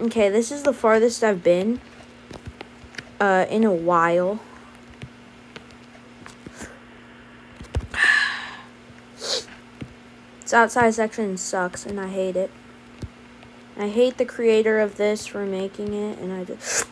Okay, this is the farthest I've been uh, in a while. This outside section sucks and I hate it. I hate the creator of this for making it and I just